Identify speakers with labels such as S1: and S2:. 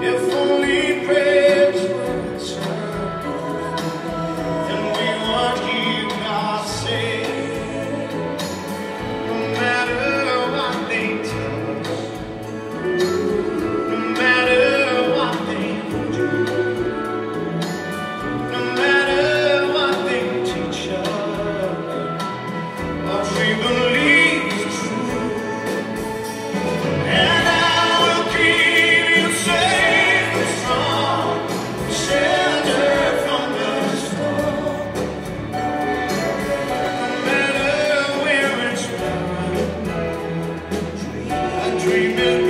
S1: If only prayers I